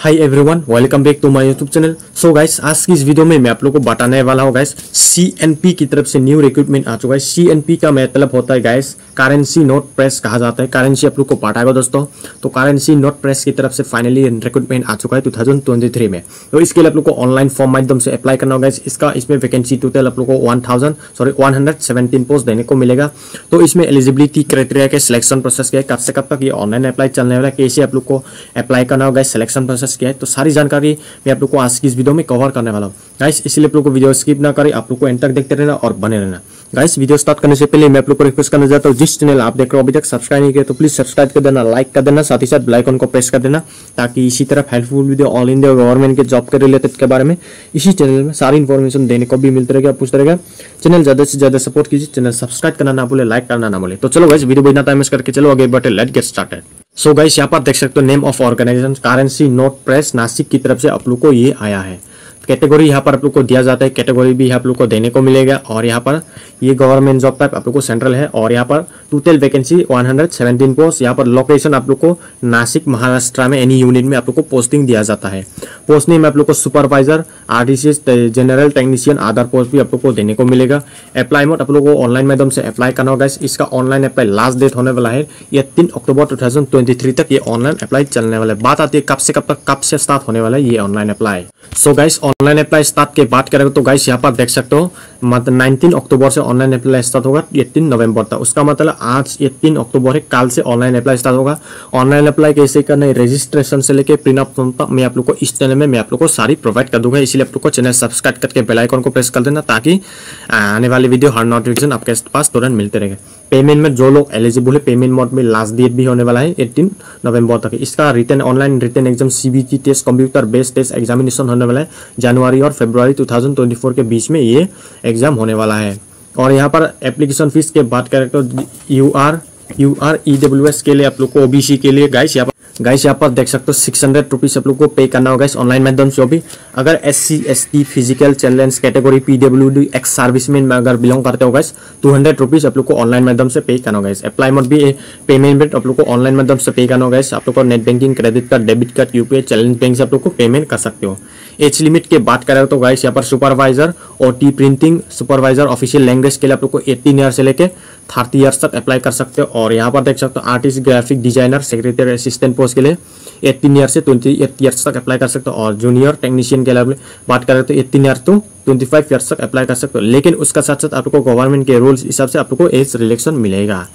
Hi everyone welcome back to my YouTube channel so guys आज की इस video में मैं आप लोगों को बताने वाला हूँ गाइस सीएनपी की तरफ़ से न्यू रिक्रूटमेंट आ चुका है। सीएनपी का मतलब होता है गाइस करेंसी नोट प्रेस कहा जाता है। करेंसी आप लोग को पता है दोस्तों। तो करेंसी नोट प्रेस की तरफ़ से फाइनली रिक्रूटमेंट आ चुका है टू में। तो इसके लिए आप लोग को ऑनलाइन फॉर्म माध्यम से अप्लाई करना होगा इसका इसमें वैकेंसी टोटल आप लोग को वन सॉरी वन पोस्ट देने को मिलेगा। तो इसमें एलिजिबिलिटी क्राइटेरिया के सिलेक्शन प्रोसेस है। कब से कब तक ये ऑनलाइन अप्लाई चलने वाला है, कैसे आप लोग को अप्लाई करना होगा सिलेक्शन प्रोसेस डिस्कस किया है तो सारी जानकारी मैं आप लोग को आज की इस वीडियो में कवर करने वाला हूँ। गाइस इसलिए आप लोग को वीडियो स्किप ना करें, आप लोग को एंड तक देखते रहना और बने रहना। गाइस वीडियो स्टार्ट करने से पहले मैं आप लोग को रिक्वेस्ट करना चाहता हूँ, जिस चैनल आप देख रहे हो अभी तक सब्सक्राइब नहीं किया तो प्लीज़ सब्सक्राइब कर देना लाइक कर देना, साथ ही साथ बेलाइकन को प्रेस कर देना, ताकि इसी तरह helpful video all India government के जॉब के रिलेटेड के बारे में इसी चैनल में सारी इन्फॉर्मेशन देने को भी मिलते रहेगा, पूछते रहेगा। चैनल ज़्यादा से ज़्यादा सपोर्ट कीजिए चैनल सब्सक्राइब करना ना बोले लाइक करना ना बोले तो चलो गाइस वीडियो बिना टाइम करके चलो, आगे बढ़े let get started so guys यहाँ पर देख सकते हो name of organisation currency note press Nashik की तरफ़ से आप लोग को ये आया है। कैटेगरी यहाँ पर आप लोग को दिया जाता है कैटेगरी भी आप लोग को देने को मिलेगा और यहाँ पर ये गवर्नमेंट जॉब टाइप आप लोग को सेंट्रल है और यहाँ पर टोटल वैकेंसी 117 पोस्ट यहाँ पर लोकेशन आप लोग को नासिक, महाराष्ट्र में एनी यूनिट में आप लोग को पोस्टिंग दिया जाता है। पोस्टिंग में आप लोग को सुपरवाइजर आरटीसी जनरल टेक्नीशियन आधार पोस्ट भी आप लोग को देने को मिलेगा। अप्लाई मोड आप लोग को ऑनलाइन माध्यम से अप्लाई करना होगा। इसका ऑनलाइन अप्लाई लास्ट डेट होने वाला है। ये तीन अक्टूबर टू तक ये ऑनलाइन अप्लाई चलने वाला है। बात आती है कब से कब तक, कब से स्टार्ट होने वाला है, ये online apply so guys online apply start के बात करेंगे तो गाइस यहाँ पर देख सकते हो मतलब नाइनटीन अक्टूबर से ऑनलाइन अप्लाई स्टार्ट होगा एट्टीन नवंबर तक। उसका मतलब आज एट्टीन अक्टूबर है, कल से ऑनलाइन अप्लाई स्टार्ट होगा। ऑनलाइन अप्लाई कैसे करना है? रजिस्ट्रेशन से लेकर प्रिंट आउट तक मैं आप लोग को इस चैनल में, मैं आप लोग को सारी प्रोवाइड कर दूँगा। इसलिए आप लोग को चैनल सब्सक्राइब करके बेलाइकॉन को प्रेस कर देना ताकि आने वाली वीडियो हर नोटिफिकेशन आपके पास तुरंत मिलते रहेगा पेमेंट में जो लोग एलिजिबल है पेमेंट मोड में लास्ट डेट भी होने वाला है 18 नवंबर तक। इसका written online written exam CBT test computer based test examination होने वाला है। जनवरी और फेब्रुआरी 2024 के बीच में ये एग्ज़ाम होने वाला है। और यहाँ पर एप्लीकेशन फ़ीस के बात करें तो U R U R E W S के लिए आप लोग को ओबीसी के लिए गाइस यहाँ गाइस यहाँ पर देख सकते हो सिक्स हंड्रेड रुपीज़ आप लोग को पे करना होगा इस ऑनलाइन माध्यम से भी अगर S C S T physical challenge category P W D ex serviceman में अगर बिलोंग करते हो गाइस टू हंड्रेड रुपीज़ आप लोग को ऑनलाइन माध्यम से पे करना होगा अप्लाई मोड भी पेमेंट आप लोग को ऑनलाइन माध्यम से पे करना होगा आप लोग को net banking credit card debit card UPI challenge bank से आप लोग को पेमेंट कर सकते हो। एज लिमिट की बात करें तो गाइस यहाँ पर सुपरवाइजर और T printing supervisor official language के लिए आप लोग को एट्टीन ईयर से लेकर थर्टी ईयर्स तक अप्लाई कर सकते हो। और यहाँ पर देख सकते हो artist graphic designer secretary assistant post के लिए एट्टीन ईयर से ट्वेंटी एट ईयर्स तक अप्लाई कर सकते हो। और जूनियर टेक्नीशियन के लिए बात करें तो eighteen year to twenty five years तक अप्लाई कर सकते हो। लेकिन उसका साथ साथ आपको गवर्नमेंट के रूल्स हिसाब से आपको एज रिलेक्शन मिलेगा।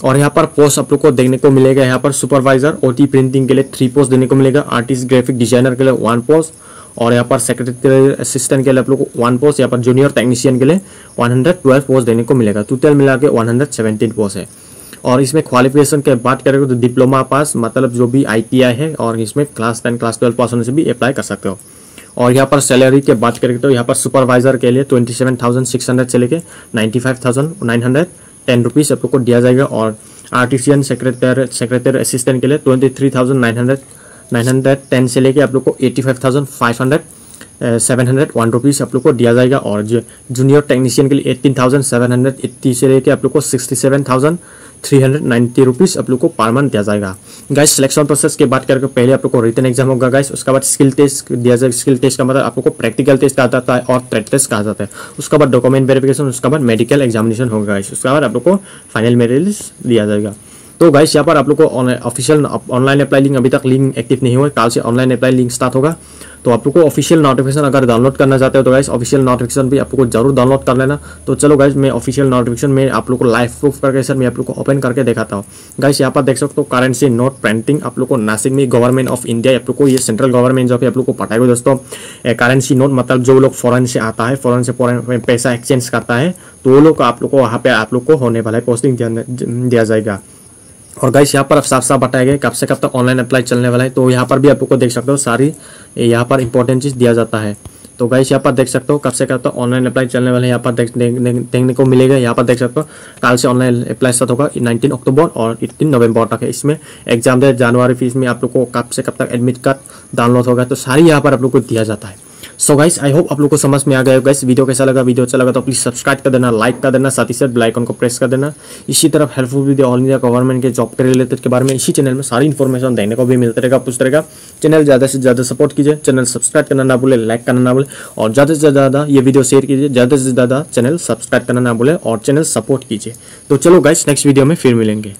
और यहाँ पर पोस्ट आप लोग को देखने को मिलेगा। यहाँ पर सुपरवाइजर ओटी प्रिंटिंग के लिए थ्री पोस्ट देने को मिलेगा। आर्टिस्ट ग्राफिक डिज़ाइनर के लिए वन पोस्ट और यहाँ पर सेक्रेटरी असिस्टेंट के लिए आप लोग को वन पोस्ट यहाँ पर जूनियर टेक्नीशियन के लिए 112 पोस्ट देने को मिलेगा। टोटल मिला के 117 पोस्ट है। और इसमें क्वालिफिकेशन के बात करेंगे तो डिप्लोमा पास मतलब जो भी आईटीआई है और इसमें class ten class twelve pass होने से भी अप्लाई कर सकते हो। और यहाँ पर सैलरी की बात करेंगे तो यहाँ पर सुपरवाइजर के लिए twenty seven thousand six hundred से लेके ninety five thousand nine hundred ten rupees आप लोग को दिया जाएगा। और आर्टिशियन सेक्रेटरी सेक्रेटरी असिस्टेंट के लिए twenty three thousand nine hundred nine hundred, ten से लेके आप लोग को eighty five thousand five hundred seven hundred, one rupees आप लोग को दिया जाएगा। और जूनियर टेक्नीशियन के लिए eighteen thousand seven hundred eighty से लेके आप लोग को sixty seven thousand three hundred ninety rupees आप लोग को पर मंथ दिया जाएगा। गाइस सिलेक्शन प्रोसेस की बात करके पहले आप लोग को रिटर्न एग्ज़ाम होगा गाइस उसके बाद स्किल टेस्ट दिया जाएगा। स्किल टेस्ट का मतलब आप लोग को प्रैक्टिकल टेस्ट कहा जाता है और ट्रेड टेस्ट कहा जाता है। उसके बाद डॉक्यूमेंट वेरिफिकेशन उसके बाद मेडिकल एग्जामिनेशन होगा गाइस उसके बाद आप लोग को फाइनल मेरिट दिया जाएगा। तो गाइस यहाँ पर आप लोग को ऑफिशियल ऑनलाइन अप्लाई लिंक अभी तक लिंक एक्टिव नहीं हुआ कल से ऑनलाइन अप्लाई लिंक स्टार्ट होगा तो आप लोग को ऑफिशियल नोटिफिकेशन अगर डाउनलोड करना चाहते हो तो गाइस ऑफिशियल नोटिफिकेशन भी आप लोग को ज़रूर डाउनलोड कर लेना तो चलो गाइस मैं ऑफिशियल नोटिफिकेशन में आप लोग को लाइव प्रूफ करके सर मैं आप लोग को ओपन करके दिखाता हूँ गाइस यहाँ पर देख सकते हो करेंसी नोट प्रिंटिंग आप लोग को नासिक में गवर्नमेंट ऑफ़ इंडिया आप लोग को ये सेंट्रल गवर्नमेंट जो है आप लोग को पटाएगा दोस्तों करेंसी नोट मतलब जो लोग फॉरन से आता है फॉरन से फॉरन पैसा एक्सचेंज करता है तो वो लोग आप लोग को वहाँ पे आप लोग को होने वाला है पोस्टिंग दिया जाएगा और गाइस यहाँ पर साफ़ साफ़ बताया गया कब से कब तक ऑनलाइन अप्लाई चलने वाला है। तो यहाँ पर भी आप लोग को देख सकते हो सारी यहाँ पर इंपॉर्टेंट चीज़ दिया जाता है। तो गाइस यहाँ पर देख सकते हो कब से कब तक ऑनलाइन अप्लाई चलने वाले यहाँ पर देख, देखने को मिलेगा। यहाँ पर देख सकते हो कल से ऑनलाइन अप्लाई स्टार्ट होगा नाइनटीन अक्टूबर और एटीन नवंबर तक है। इसमें एग्ज़ाम डेट जनवरी फ़ीस में आप लोग को कब से कब तक एडमिट कार्ड डाउनलोड होगा तो सारी यहाँ पर आप लोग को दिया जाता है। सो गाइस आई होप आप लोग को समझ में आ गया गाइस वीडियो कैसा लगा? वीडियो अच्छा लगा तो प्लीज़ सब्सक्राइब कर देना लाइक कर देना, साथ ही साथ बेल को प्रेस कर देना। इसी तरफ़ helpful video all India government के जॉब के रिलेटेड के बारे में इसी चैनल में सारी इन्फॉर्मेशन देने को भी मिलता रहेगा, पूछते रहेगा। चैनल ज़्यादा से ज़्यादा सपोर्ट कीजिए चैनल सब्सक्राइब करना ना भूले लाइक करना ना भूले, और ज़्यादा से ज़्यादा ये वीडियो शेयर कीजिए, ज़्यादा से ज़्यादा चैनल सब्सक्राइब करना ना भूले, और चैनल सपोर्ट कीजिए। तो चलो गाइस नेक्स्ट वीडियो में फिर मिलेंगे।